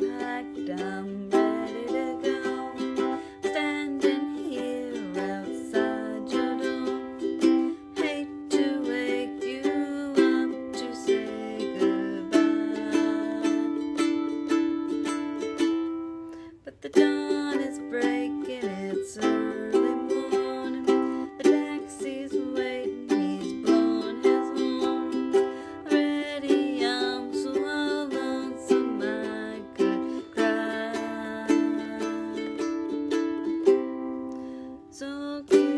packed, I'm ready to go. Standing here outside your door. Hate to wake you up to say goodbye. But the dawn talk